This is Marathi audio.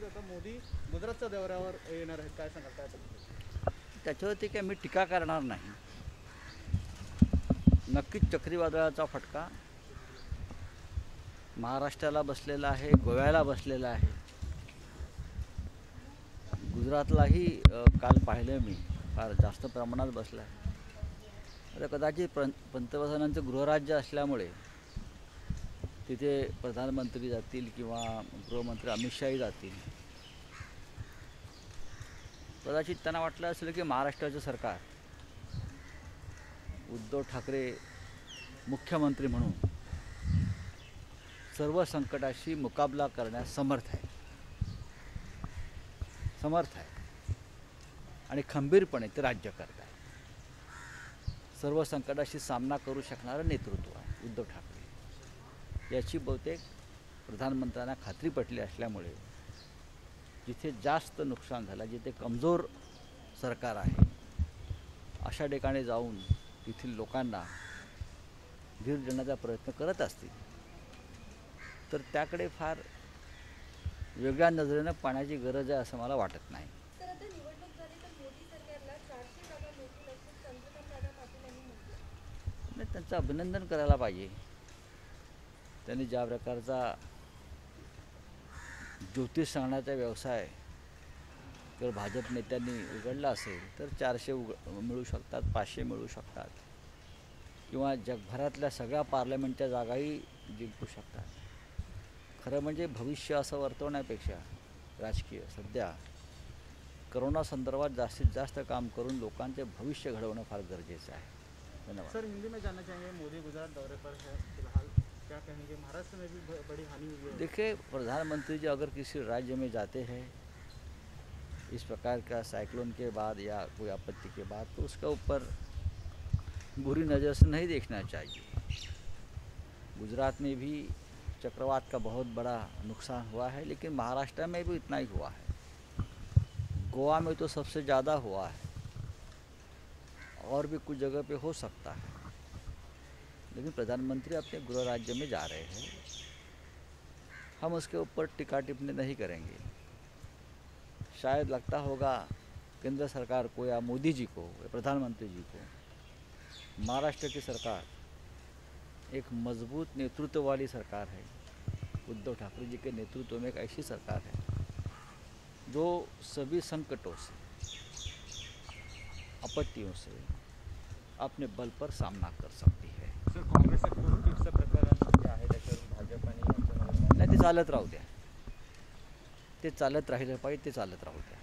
परिस्थितीत आता मोदी गुजरातच्या दौऱ्यावर येणार आहेत. काय सांगाल? काय त्याच्यावरती काय मी टीका करणार नाही. नक्कीच चक्रीवादळाचा फटका महाराष्ट्राला बसलेला आहे गोव्याला बसलेला आहे. गुजरातलाही काल पाहिलं मी फार जास्त प्रमाणात बसला आहे आता कदाचित पं पंतप्रधानांचं गृहराज्य असल्यामुळे तिथे प्रधानमंत्री जातील किंवा गृहमंत्री अमित शाही जातील. कदाचित त्यांना वाटलं असेल की महाराष्ट्राचं सरकार उद्धव ठाकरे मुख्यमंत्री म्हणून सर्व संकटाशी मुकाबला करण्यास समर्थ आहे. समर्थ आहे. आणि खंबीरपणे ते राज्य करत आहे. सर्व संकटाशी सामना करू शकणारं नेतृत्व आहे उद्धव ठाकरे. याची बहुतेक प्रधानमंत्र्यांना खात्री पटली असल्यामुळे जिथे जास्त नुकसान झालं जिथे कमजोर सरकार आहे अशा ठिकाणी जाऊन तेथील लोकांना धीर देण्याचा प्रयत्न करत असतील तर त्याकडे फार वेगळ्या नजरेनं पाहण्याची गरज आहे असं मला वाटत नाही त्यांचं अभिनंदन करायला पाहिजे. त्यांनी ज्या प्रकारचा ज्योतिष सांगण्याचा व्यवसाय जर भाजप नेत्यांनी उघडला असेल तर चारशे उघ मिळू शकतात पाचशे मिळू शकतात. किंवा जगभरातल्या सगळ्या पार्लमेंटच्या जागाही जिंकू शकतात. खरं म्हणजे भविष्य असं वर्तवण्यापेक्षा राजकीय सध्या करोना संदर्भात जास्तीत जास्त काम करून लोकांचे भविष्य घडवणं फार गरजेचं आहे. धन्यवाद. सर हिंदी में जानना चाहेंगे मोदी गुजरात दौरे पर है क्या कहेंगे महाराष्ट्र में भी बड़ी हानि हुई है। देखिए, प्रधानमंत्री जी अगर किसी राज्य में जाते हैं, इस प्रकार का साइक्लोन के बाद या कोई आपत्ति के बाद तो उसका ऊपर बुरी नज़र से नहीं देखना चाहिए। गुजरात में भी चक्रवात का बहुत बड़ा नुकसान हुआ है, लेकिन महाराष्ट्र में भी इतना ही हुआ है। गोवा में तो सबसे ज़्यादा हुआ है। और भी कुछ जगह पे हो सकता है। लेकिन प्रधानमंत्री अपने गृह राज्य में जा रहे हैं। हम उसके ऊपर टिका टिप्पणी नहीं करेंगे। शायद लगता होगा केंद्र सरकार को या मोदी जी को या प्रधानमंत्री जी को, महाराष्ट्र की सरकार एक मज़बूत नेतृत्व वाली सरकार है। उद्धव ठाकरे जी के नेतृत्व में एक ऐसी सरकार है, जो सभी संकटों से, आपत्तियों से अपने बल पर सामना कर सकती है। चालत राहू द्या. ते चालत राहिलं पाहिजे ते चालत राहू द्या.